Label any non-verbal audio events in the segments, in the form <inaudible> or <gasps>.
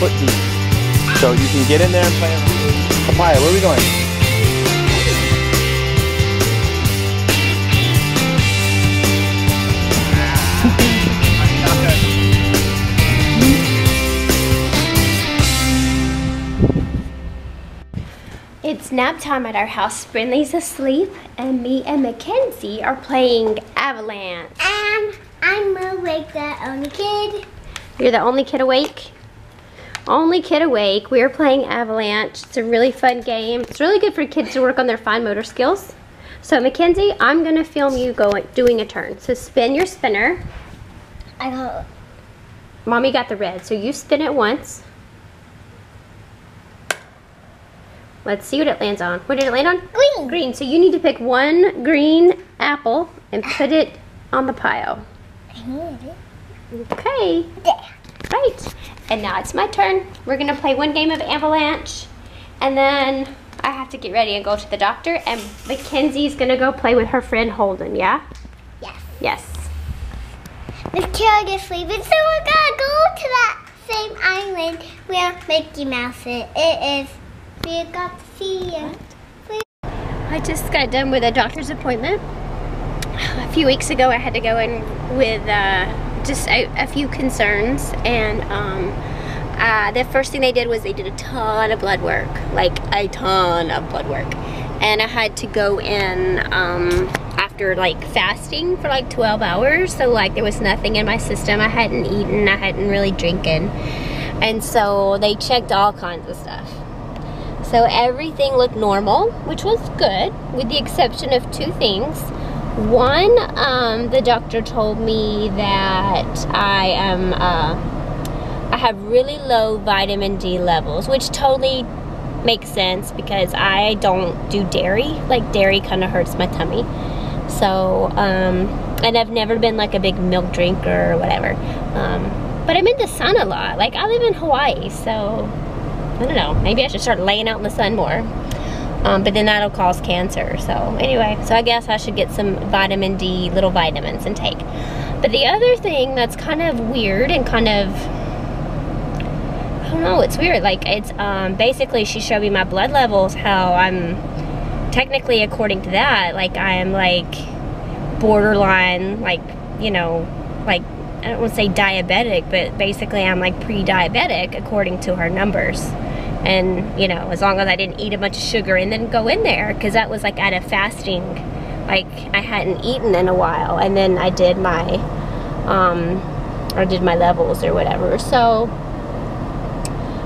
foot deep. So you can get in there and play around. Papaya, where are we going? It's nap time at our house. Brinley's asleep, and me and Mackenzie are playing Avalanche. And I'm awake, the only kid. You're the only kid awake? Only kid awake. We are playing Avalanche. It's a really fun game. It's really good for kids to work on their fine motor skills. So Mackenzie, I'm gonna film you going doing a turn. So spin your spinner. I go. Mommy got the red, so you spin it once. Let's see what it lands on. What did it land on? Green. Green. So you need to pick one green apple and put it on the pile. Okay. There. Right. And now it's my turn. We're gonna play one game of Avalanche, and then I have to get ready and go to the doctor. And Mackenzie's gonna go play with her friend Holden. Yeah. Yes. Yes. The kid is sleeping, so we're gonna go to that same island where Mickey Mouse is. It is. We got to see him. I just got done with a doctor's appointment. A few weeks ago, I had to go in with uh, just a, a few concerns, and um, uh, the first thing they did was they did a ton of blood work, like a ton of blood work, and I had to go in um, after like fasting for like 12 hours. So like there was nothing in my system. I hadn't eaten. I hadn't really drinking, and so they checked all kinds of stuff. So everything looked normal, which was good, with the exception of two things. One, um, the doctor told me that I am, uh, I have really low vitamin D levels, which totally makes sense because I don't do dairy. Like dairy kind of hurts my tummy. So, um, and I've never been like a big milk drinker or whatever. Um, but I'm in the sun a lot. Like I live in Hawaii, so I don't know. Maybe I should start laying out in the sun more. Um, but then that'll cause cancer. So anyway, so I guess I should get some vitamin D, little vitamins and take. But the other thing that's kind of weird and kind of, I don't know, it's weird. Like it's um, basically she showed me my blood levels, how I'm technically according to that, like I am like borderline, like, you know, like I don't want to say diabetic, but basically I'm like pre-diabetic according to her numbers. And, you know, as long as I didn't eat a bunch of sugar and then go in there, because that was like at a fasting, like I hadn't eaten in a while. And then I did my, um, or did my levels or whatever. So,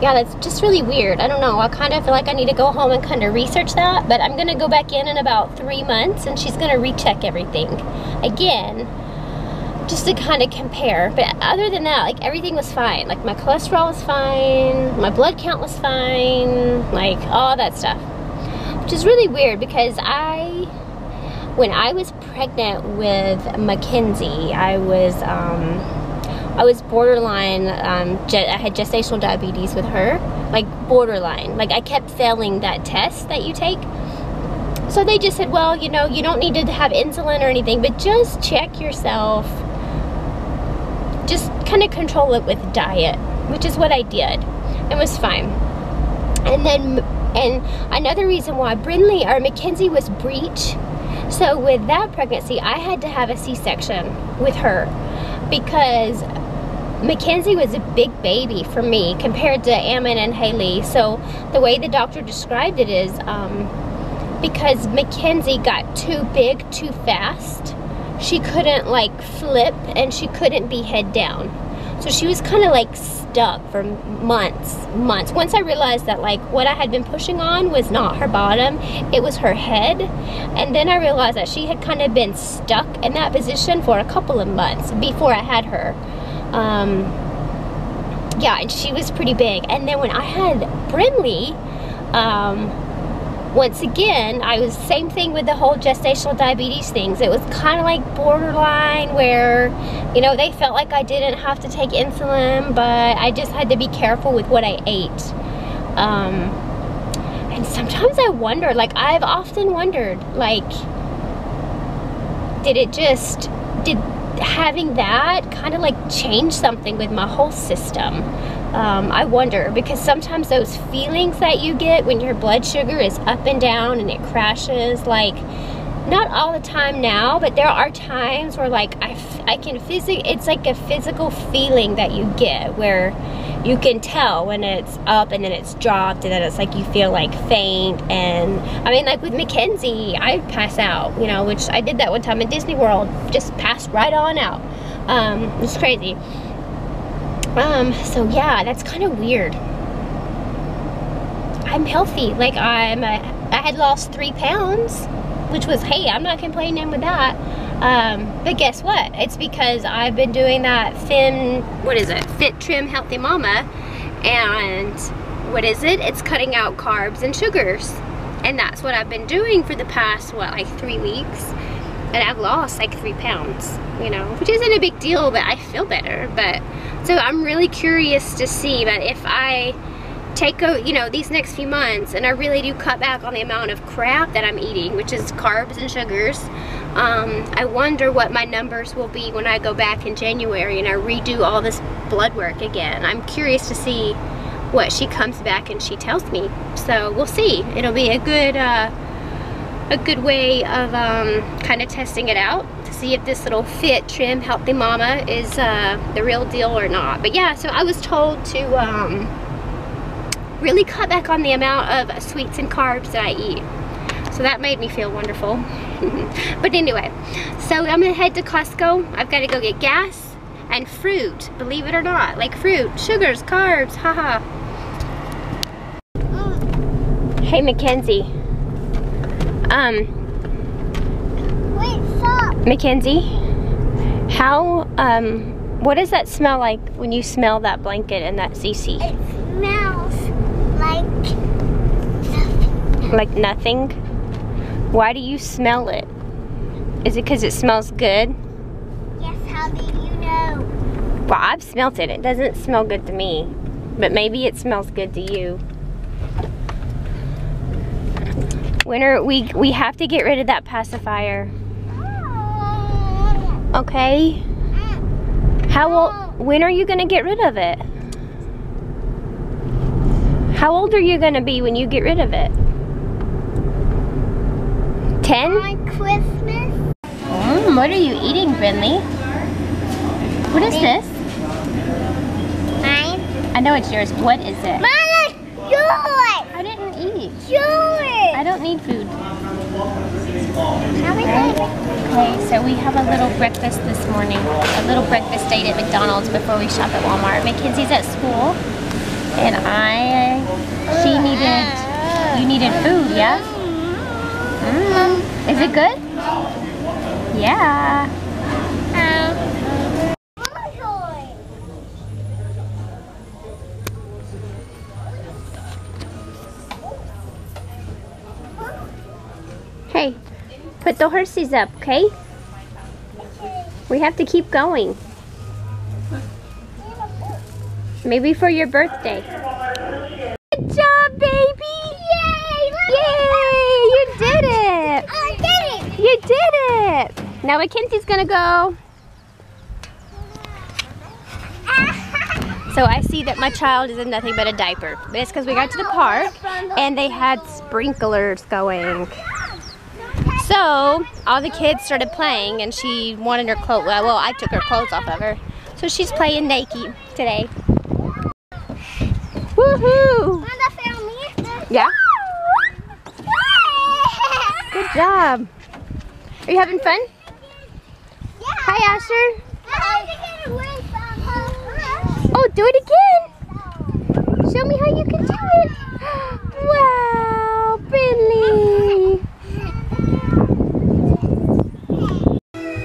yeah, that's just really weird. I don't know. I kind of feel like I need to go home and kind of research that. But I'm to go back in in about three months and she's to recheck everything again just to kind of compare. But other than that, like everything was fine. Like my cholesterol was fine, my blood count was fine, like all that stuff. Which is really weird because I, when I was pregnant with Mackenzie, I was, um, I was borderline, um, I had gestational diabetes with her, like borderline. Like I kept failing that test that you take. So they just said, well, you know, you don't need to have insulin or anything, but just check yourself just kind of control it with diet, which is what I did. It was fine. And then, and another reason why Brinley or Mackenzie was breech. So with that pregnancy, I had to have a C-section with her because Mackenzie was a big baby for me compared to Ammon and Haley. So the way the doctor described it is um, because Mackenzie got too big too fast she couldn't like flip and she couldn't be head down. So she was kind of like stuck for months, months. Once I realized that like what I had been pushing on was not her bottom, it was her head. And then I realized that she had kind of been stuck in that position for a couple of months before I had her. Um, yeah, and she was pretty big. And then when I had Brinley, um, once again, I was same thing with the whole gestational diabetes things. It was kind of like borderline where, you know, they felt like I didn't have to take insulin, but I just had to be careful with what I ate. Um, and sometimes I wonder, like I've often wondered, like, did it just, did having that kind of like change something with my whole system. Um, I wonder because sometimes those feelings that you get when your blood sugar is up and down and it crashes like not all the time now but there are times where like I, I can physically it's like a physical feeling that you get where you can tell when it's up and then it's dropped and then it's like you feel like faint and I mean like with Mackenzie I pass out you know which I did that one time in Disney World just passed right on out. Um, it's crazy um, so yeah that's kind of weird I'm healthy like I'm a, I had lost three pounds which was hey I'm not complaining with that um, but guess what? It's because I've been doing that thin, what is it? Fit, trim, healthy mama. And what is it? It's cutting out carbs and sugars. And that's what I've been doing for the past, what, like three weeks. I've lost like three pounds, you know, which isn't a big deal, but I feel better. But so I'm really curious to see that if I take a, you know, these next few months and I really do cut back on the amount of crap that I'm eating, which is carbs and sugars, um, I wonder what my numbers will be when I go back in January and I redo all this blood work again. I'm curious to see what she comes back and she tells me. So we'll see. It'll be a good, uh, a good way of um, kind of testing it out to see if this little fit, trim, healthy mama is uh, the real deal or not. But yeah, so I was told to um, really cut back on the amount of sweets and carbs that I eat. So that made me feel wonderful. <laughs> but anyway, so I'm gonna head to Costco. I've gotta go get gas and fruit, believe it or not. Like fruit, sugars, carbs, haha. Hey Mackenzie. Um, Wait, stop. Mackenzie, how, um, what does that smell like when you smell that blanket and that CC? It smells like Like nothing? Why do you smell it? Is it because it smells good? Yes, how do you know? Well, I've smelt it. It doesn't smell good to me. But maybe it smells good to you. Winter, we, we have to get rid of that pacifier. Okay? How old, when are you going to get rid of it? How old are you going to be when you get rid of it? 10? On Christmas? Mm, what are you eating, Brinley? What is this? Mine? I know it's yours. What is it? Mine is yours! I didn't eat. Yours! Need food. Okay, so we have a little breakfast this morning. A little breakfast date at McDonald's before we shop at Walmart. Mackenzie's at school. And I, she needed, you needed food, yeah? Mm. Is it good? Yeah. Put the horses up, okay? We have to keep going. Maybe for your birthday. Good job, baby! Yay! Yay! You did it! I did it! You did it! Now Mackenzie's gonna go. <laughs> So I see that my child is in nothing but a diaper. It's because we got to the park and they had sprinklers going. So all the kids started playing and she wanted her clothes. Well, I took her clothes off of her. So she's playing naked today. Woohoo! Mama found me. Yeah? Good job. Are you having fun? Hi, Asher. Oh, do it again. Show me how you can do it. <gasps> Wow, Brinley.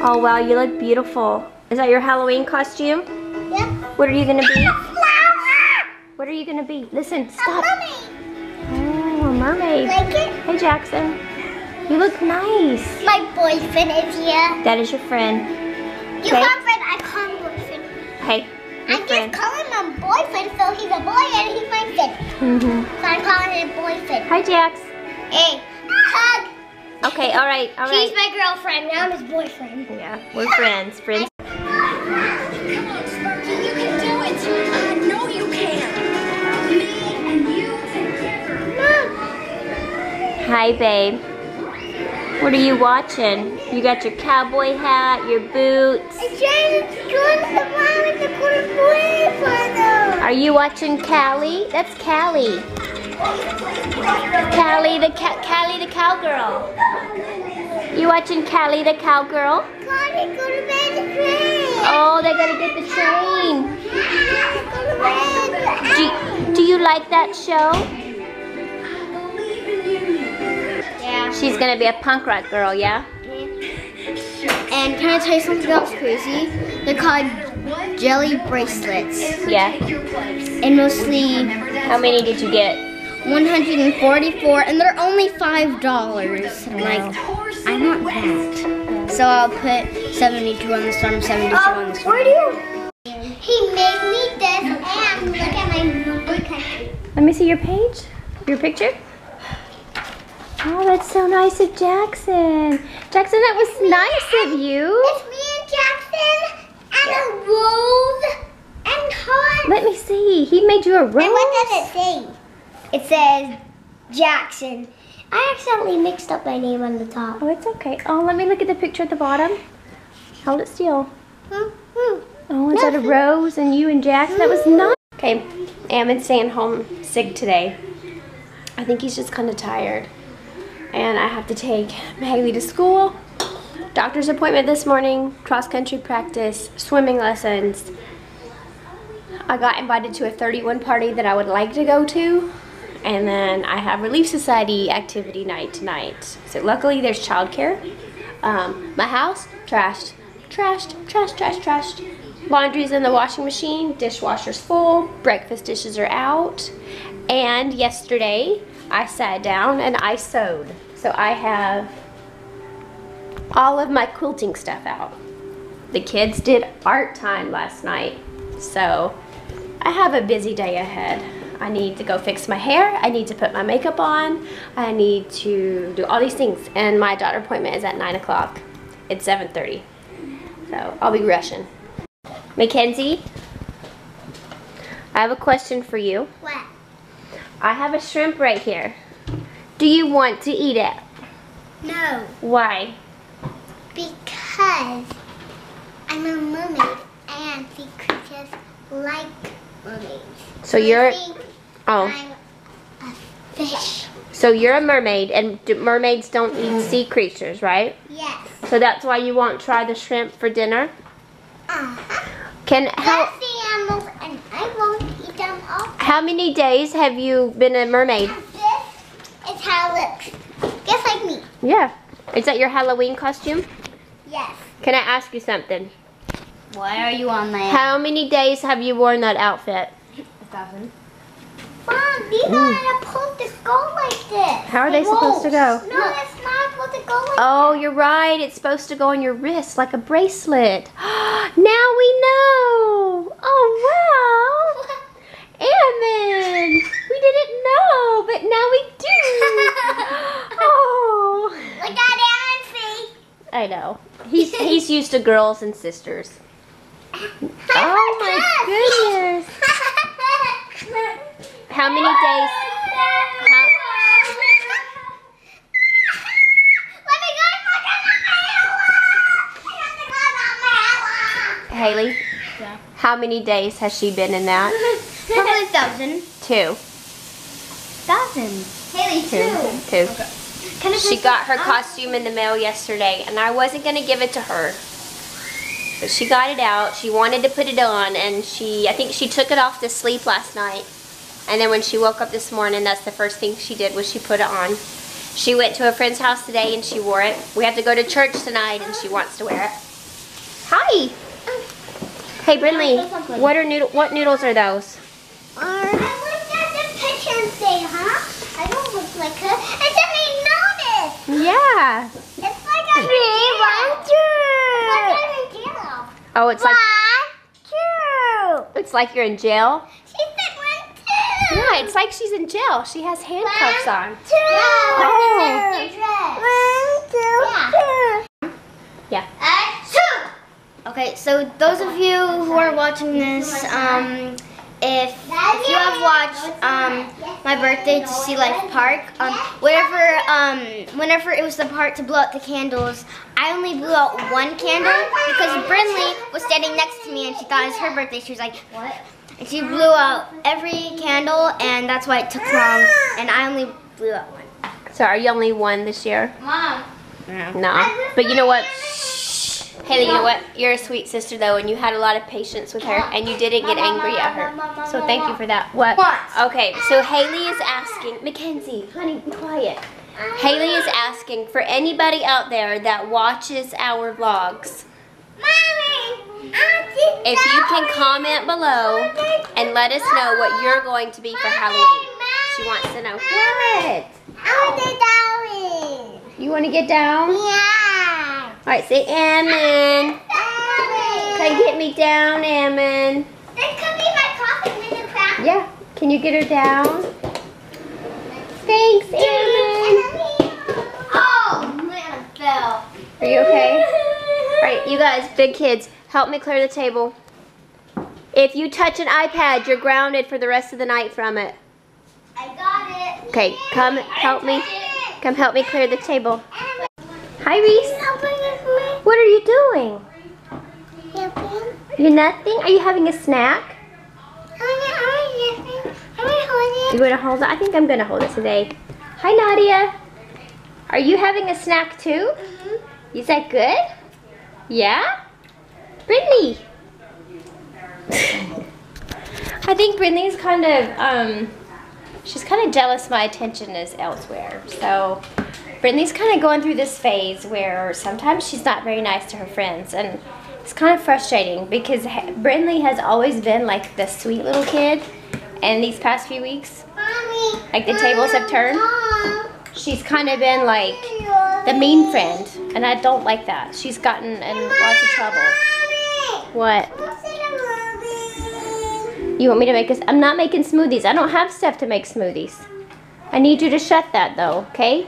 Oh, wow, you look beautiful. Is that your Halloween costume? Yep. What are you going to be? Flower! What are you going to be? Listen, stop. A mummy. Oh, a mermaid. Like it? Hey, Jackson. You look nice. My boyfriend is here. That is your friend. You Okay. call friend, I call him boyfriend. Hey, I just friend. call him a boyfriend, so he's a boy and he's my friend. hmm So I call him boyfriend. Hi, Jax. Hey, hug. Okay, all right, all right. She's my girlfriend, now I'm his boyfriend. Yeah, we're friends, friends. Come on, Sparky, you can do it. I know you can. Hi, babe. What are you watching? You got your cowboy hat, your boots. Are you watching Callie? That's Callie. Callie the ca- Callie the cowgirl. You watching Callie the cowgirl? Gotta go to bed the train. Oh, they gotta get the train. Go to bed. Do, do you like that show? Yeah. She's gonna be a punk rock girl, yeah? And can I tell you something else crazy? They're called jelly bracelets. Yeah. And mostly How many did you get? 144 and they're only five dollars. I'm like, I want that. So I'll put 72 on the storm, 72 on the storm. Where do you? He made me this and look at my movie country. Let me see your page. Your picture. Oh, that's so nice of Jackson. Jackson, that was nice of you. It's me and Jackson and a rose and heart. Let me see. He made you a rose. And what does it say? It says Jackson. I accidentally mixed up my name on the top. Oh, it's okay. Oh, let me look at the picture at the bottom. Hold it still. Hmm, hmm. Oh, is that a rose and you and Jackson? That was nice. Okay, Ammon's staying home sick today. I think he's just kind of tired. And I have to take Haley to school. Doctor's appointment this morning, cross country practice, swimming lessons. I got invited to a 31 party that I would like to go to. And then I have Relief Society activity night tonight. So luckily there's childcare. Um, my house, trashed, trashed, trashed, trashed, trashed. Laundry's in the washing machine, dishwasher's full, breakfast dishes are out. And yesterday I sat down and I sewed. So I have all of my quilting stuff out. The kids did art time last night. So I have a busy day ahead. I need to go fix my hair. I need to put my makeup on. I need to do all these things. And my daughter appointment is at 9 o'clock. It's 7.30. So I'll be rushing. Mackenzie, I have a question for you. What? I have a shrimp right here. Do you want to eat it? No, Why? because I'm a mermaid and the creatures like mermaids. So you're I oh, I'm a fish. so you're a mermaid, and mermaids don't eat sea creatures, right? Yes. So that's why you won't try the shrimp for dinner. Uh-huh. Can how That's the animals and I won't eat them all. how many days have you been a mermaid? This is how it looks. Just like me. Yeah. Is that your Halloween costume? Yes. Can I ask you something? Why are you on that? How many days have you worn that outfit? Mom, these are not supposed to go like this. How are they supposed to go? No, it's not supposed to go like Oh, you're right. It's supposed to go on your wrist like a bracelet. <gasps> now we know. Oh, wow. <laughs> Ammon, we didn't know, but now we do. <laughs> oh. Look at Aaron's feet. I know. He's he's <laughs> used to girls and sisters. Oh my goodness. How many days? How, Let me go look at my Ella. Haley? Yeah. How many days has she been in that? Probably a thousand. Two. Thousand. Haley, Two. two. Two. I She got her costume in the mail yesterday, and I wasn't gonna give it to her. But she got it out. She wanted to put it on, and she, I think she took it off to sleep last night. And then when she woke up this morning, that's the first thing she did was she put it on. She went to a friend's house today and she wore it. We have to go to church tonight, and she wants to wear it. Hi. Hey, Brinley. What are noodle? What noodles are those? Uh, I looked at the picture and say, huh? I don't look like her. And then I noticed. Yeah. It's like I'm in jail. It's like I'm in jail. Oh, it's like One, two. it's like you're in jail. She said one, two. Yeah, it's like she's in jail. She has handcuffs on. Two. Oh. One, two, Yeah. two. Okay, so those of you who are watching this, um, if if you have watched um my birthday to Sea Life Park, um whenever um whenever it was the part to blow out the candles, I only blew out one candle because Brinley was standing next to me and she thought it was her birthday. She was like, "What?" And she blew out every candle, and that's why it took long. And I only blew out one. So are you only one this year? Mom. No. But you know what? Haley, you know what? You're a sweet sister though, and you had a lot of patience with her, and you didn't get angry at her. So thank you for that. What? What? Okay, so Haley is asking, Mackenzie, honey, be quiet. Haley is asking for anybody out there that watches our vlogs. If you can comment below and let us know what you're going to be for Halloween. She wants to know. What? I want to down. You want to get down? Yeah. All right, say Ammon. Can you get me down, Ammon? That could be my coffee with the crack. Yeah. Can you get her down? Thanks, Ammon. Oh man, I fell. Are you okay? Right, you guys, big kids, help me clear the table. If you touch an iPad, you're grounded for the rest of the night from it. I got it. Okay, come help me. Come help me clear the table. Hi, Reese. What are you doing? You nothing? Are you having a snack? You want to hold it? I think I'm going to hold it today. Hi, Nadia. Are you having a snack too? Is that good? Yeah? Brittany. <laughs> I think Brittany's kind of, um, she's kind of jealous my attention is elsewhere. So Brittany's kind of going through this phase where sometimes she's not very nice to her friends. And it's kind of frustrating because Brittany has always been like the sweet little kid. And these past few weeks, like the tables have turned, she's kind of been like the mean friend. And I don't like that. She's gotten in lots of trouble. What? You want me to make us? I'm not making smoothies. I don't have stuff to make smoothies. I need you to shut that though, okay?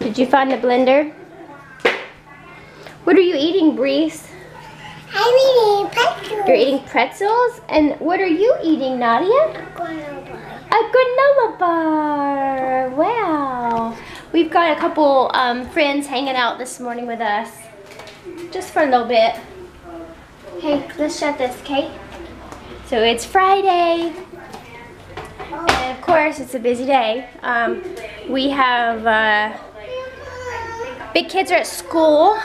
Did you find the blender? What are you eating, Breeze? You're eating pretzels? And what are you eating, Nadia? A granola bar. A granola bar. Wow. We've got a couple um, friends hanging out this morning with us. Just for a little bit. Hey, let's shut this, okay? So it's Friday. And of course, it's a busy day. Um, we have uh, big kids are at school.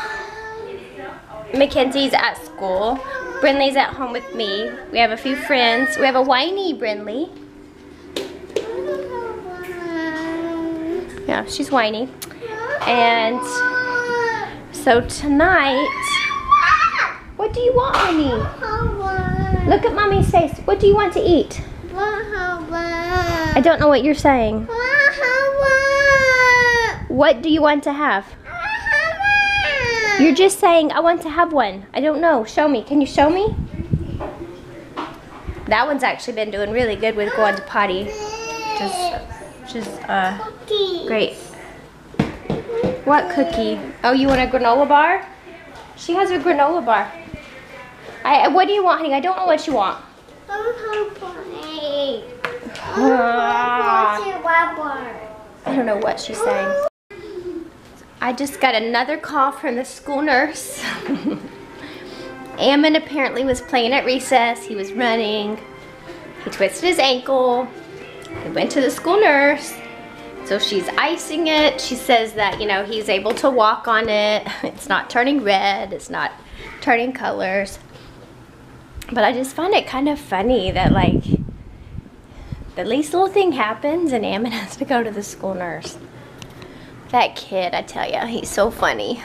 Mackenzie's at school. Brinley's at home with me. We have a few friends. We have a whiny Brinley. Yeah, she's whiny. And so tonight, what do you want, honey? Look at mommy's face. What do you want to eat? I don't know what you're saying. What do you want to have? You're just saying, I want to have one. I don't know. Show me. Can you show me? That one's actually been doing really good with going to potty. Just, just, uh, great. What cookie? Oh, you want a granola bar? She has a granola bar. I, what do you want, honey? I don't know what you want. I don't know what she's saying. I just got another call from the school nurse. <laughs> Ammon apparently was playing at recess. He was running. He twisted his ankle. He went to the school nurse. So she's icing it. She says that, you know, he's able to walk on it. <laughs> It's not turning red. It's not turning colors. But I just find it kind of funny that, like, the least little thing happens and Ammon <laughs> has to go to the school nurse. That kid, I tell you, he's so funny.